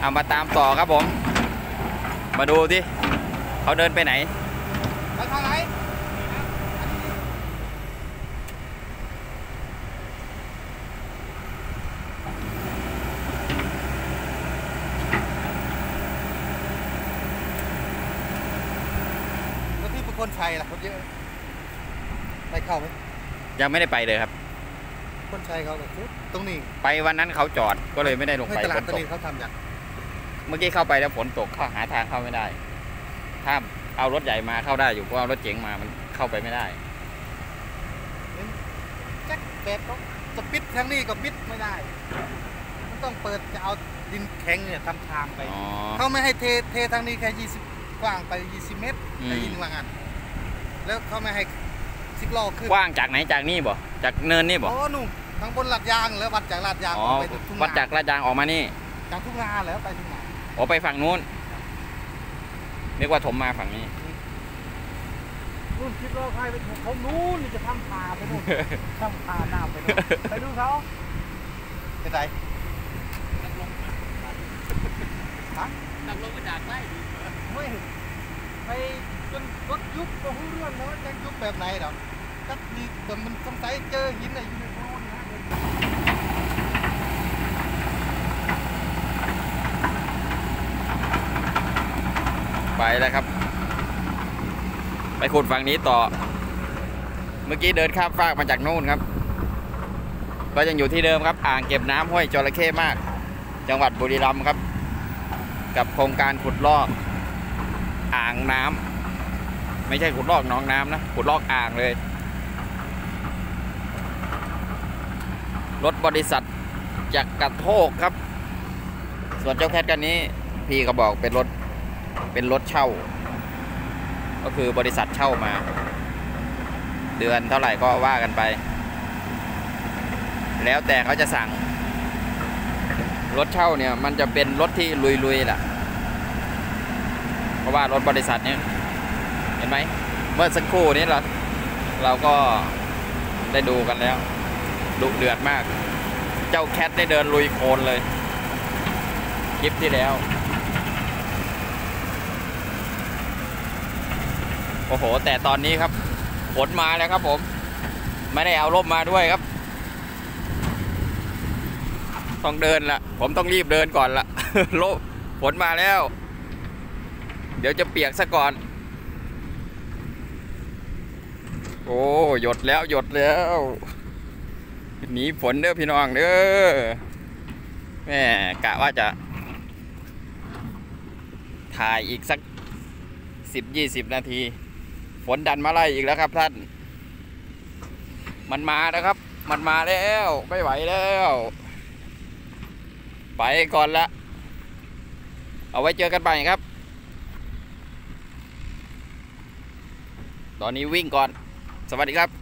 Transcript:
เอามาตามต่อครับผม มาดูที่เขาเดินไปไหนไปทางไหนแล้วที่ประคนชัยล่ะคนเยอะไปเข้าไหมยังไม่ได้ไปเลยครับ คนชัยเขาแบบตรงนี้ ไปวันนั้นเขาจอดก็เลยไม่ได้ลงไม่ไปตลาฝดนตะตลิกนเขาทำอย่าง เมื่อกี้เข้าไปแล้วฝนตกเข้าหาทางเข้าไม่ได้ ถ้าเอารถใหญ่มาเข้าได้อยู่เพราะเอารถเจ๋งมามันเข้าไปไม่ได้แจ็คแบบเขาจะปิดทางนี้ก็ปิดไม่ได้ มันต้องเปิดจะเอาดินแข็งเนี่ยทำทางไป อ๋อ เขาไม่ให้เทเททางนี้แค่ 20 กว้างไป 20 เมตรอืมได้ยินว่างั้นแล้วเขาไม่ให้สิบล้อขึ้นกว้างจากไหนจากนี่บ่จากเนินนี่บ่โอ้หนุ่มทางบนลาดยางแล้ววัดจากลาดยางอ๋อ ออกไปทุ่งนาวัดจากลาดยางออกมานี่ จากทุ่งนาแล้วไปทุ่งนา ออกไปฝั่งนู้นนึกว่าถมมาฝั่งนี้นู่นคิดว่าใครไปถูกเขานู้นนี่จะทำพาไปนู่นทำพาหน้าไปนู่นไปดูเขาเป็นไรนักลงฮะนักลงมาจากไร่เฮ้ยไปจนรถยุบก็รู้เรื่องแล้วว่าจะยุบแบบไหนหรอกก็ดีแต่มันสงสัยเจอหินอะไรอยู่ในโน่นนะ แล้วครับ ไปขุดฝั่งนี้ต่อ เมื่อกี้เดินข้ามฟากมาจากนู่นครับ ก็ยังอยู่ที่เดิมครับ อ่างเก็บน้ำห้วยจระเข้มาก จังหวัดบุรีรัมย์ครับ กับโครงการขุดลอก อ่างน้ำไม่ใช่ขุดลอกน้องน้ำนะขุดลอกอ่างเลย รถบริษัทจากกระโทกครับ ส่วนเจ้าแคทกันนี้พี่ก็บอกเป็นรถ เป็นรถเช่า ก็คือบริษัทเช่ามา เดือนเท่าไหร่ก็ว่ากันไป แล้วแต่เขาจะสั่ง รถเช่าเนี่ยมันจะเป็นรถที่ลุยๆแหละเพราะว่ารถบริษัทเนี่ยเห็นไหมเมื่อสักครู่นี้เราเราก็ได้ดูกันแล้วดุเดือดมาก เจ้าแคทได้เดินลุยโคลนเลย คลิปที่แล้ว โอ้โห แต่ตอนนี้ครับฝนมาแล้วครับผม ไม่ได้เอาร่มมาด้วยครับ ต้องเดินละผมต้องรีบเดินก่อนละโลมฝนมาแล้ว เดี๋ยวจะเปียกซะก่อน โอ้หยดแล้วหยดแล้วหนีฝนเด้อพี่น้องเด้อแม่กะว่าจะ ถ่ายอีกสักสิบยี่สิบนาที ฝนดันมาไล่อีกแล้วครับท่าน มันมาแล้วครับ มันมาแล้วไม่ไหวแล้ว ไปก่อนละ เอาไว้เจอกันใหม่ครับ ตอนนี้วิ่งก่อน สวัสดีครับ